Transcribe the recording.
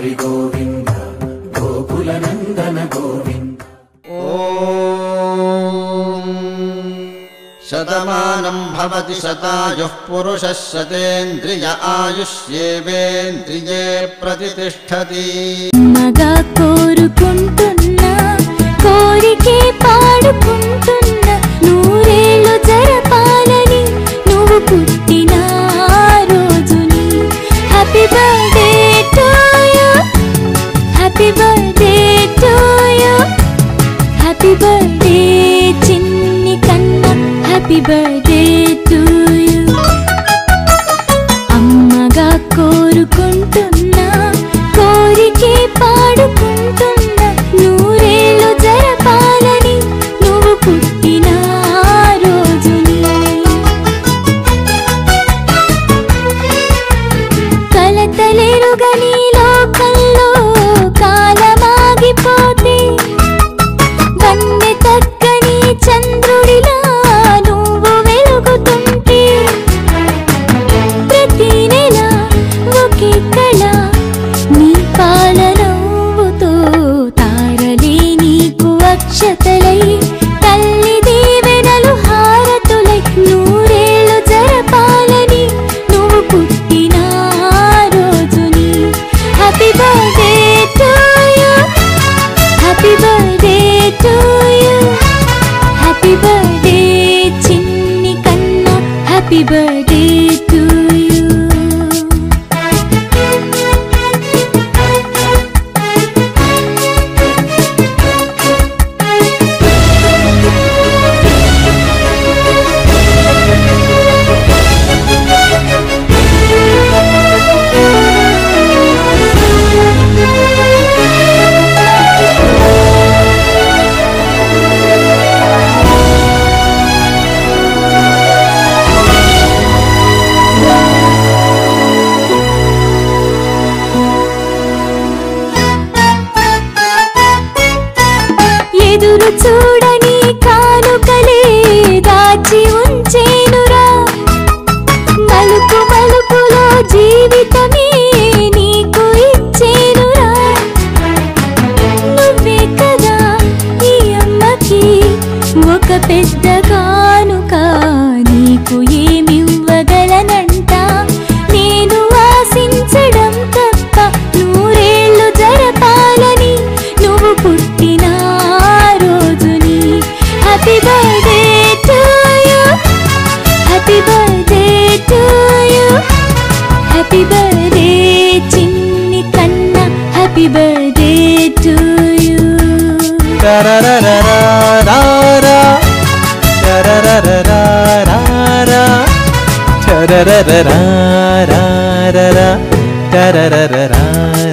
హరి గోవింద గోకుల నందన గోవింద. శతమానం భవతి శతాయుః పురుషः శతేంద్రియ ఆయుష్యేవేంద్రియే ప్రతిష్టతి. మగా కోరుకుంటున్నా కోరికే పాడుకుంటున్నా నూరేళ్ళు జరపాలని నువ్వు పుట్టిన రోజుని. హ్యాపీ బర్త్డే ಕಲ್ಲು Happy birthday, Chinnikanna. Happy birthday to చూడని కానుకలే దాచి ఉంచేనురా. మలుపు మలుపులో జీవితమే నీకు ఇచ్చేనురా. నువ్వే కదా ఈ అమ్మకి ఒక పెద్దగా ra ra ra ra ra